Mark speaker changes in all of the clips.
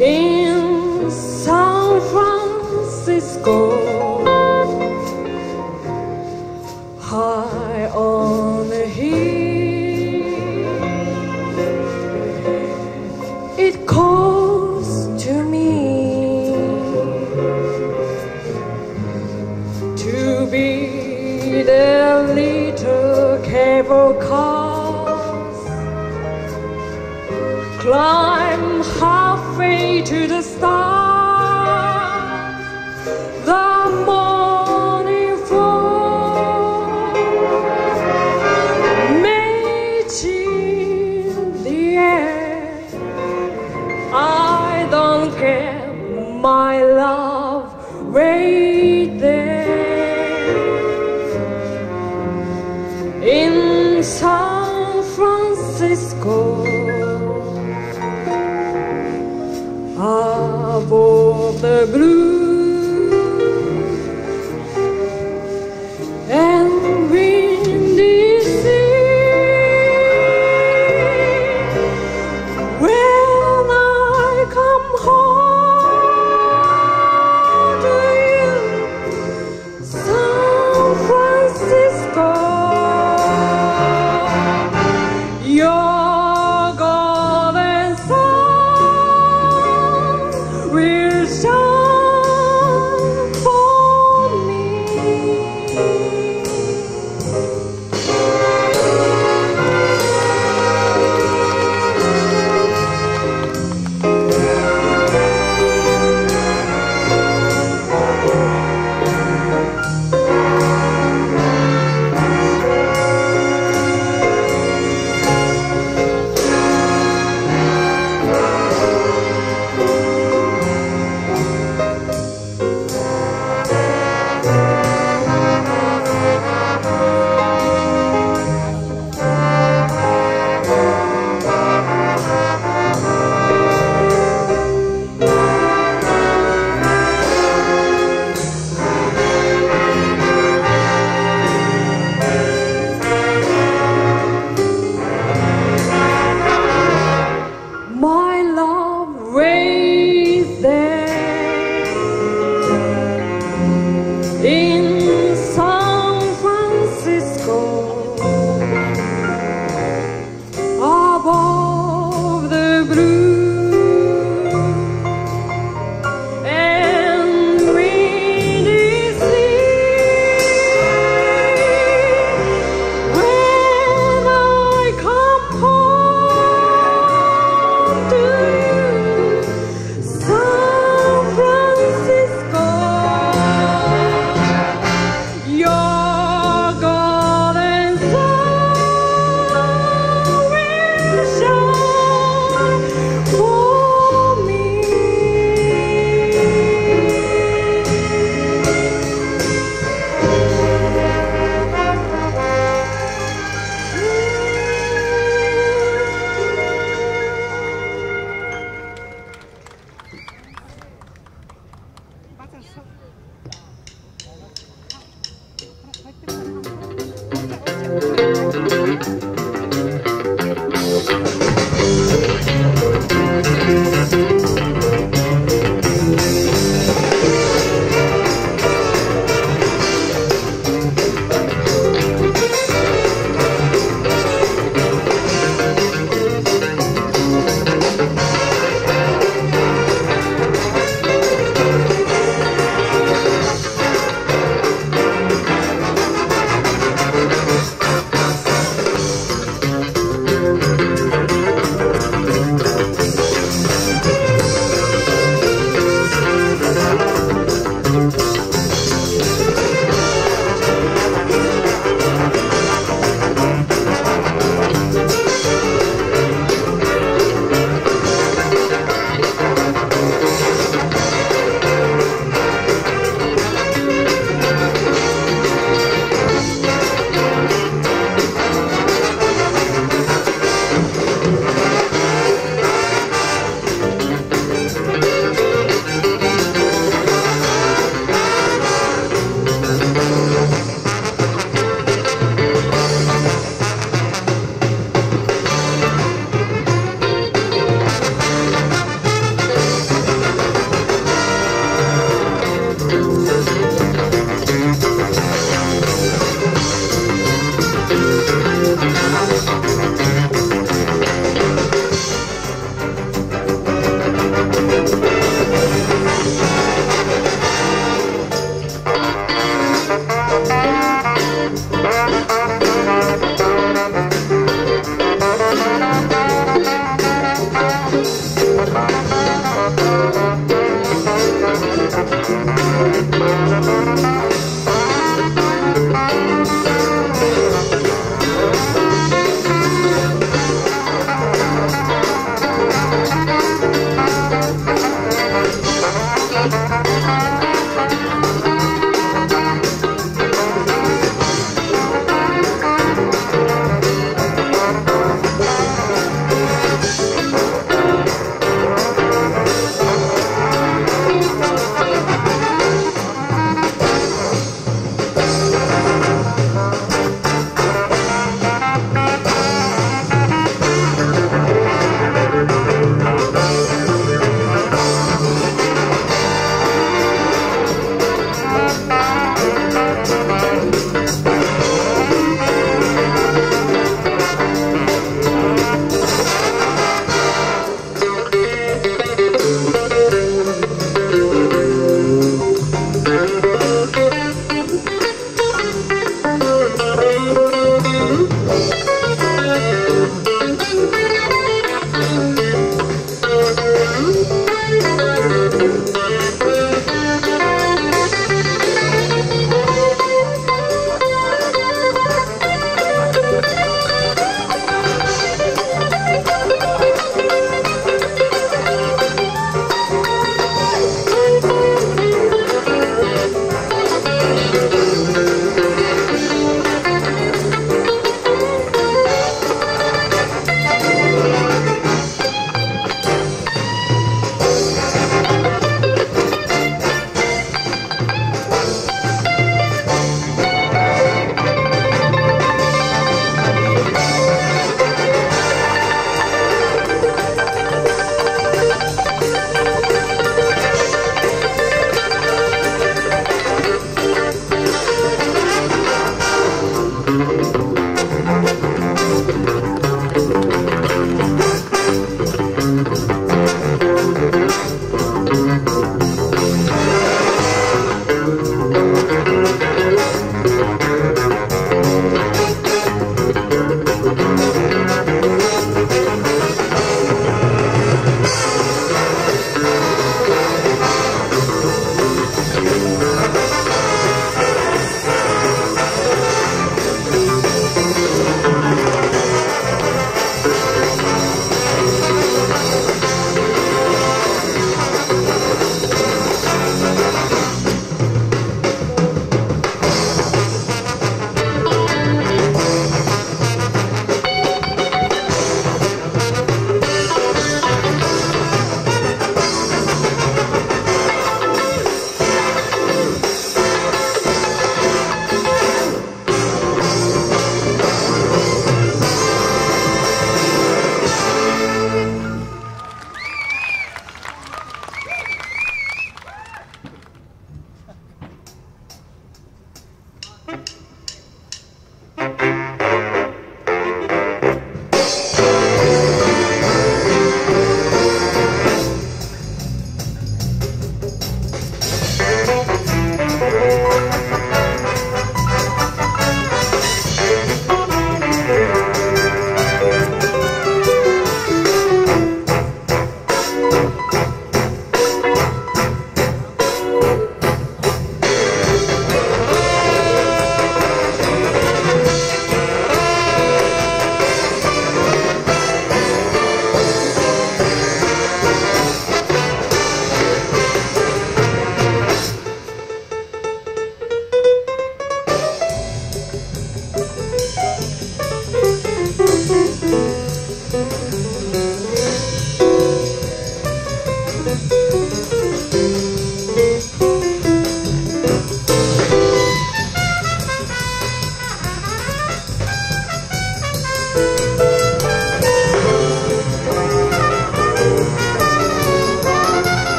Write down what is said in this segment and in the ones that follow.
Speaker 1: in San Francisco,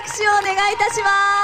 Speaker 2: 拍手をお願いいたします。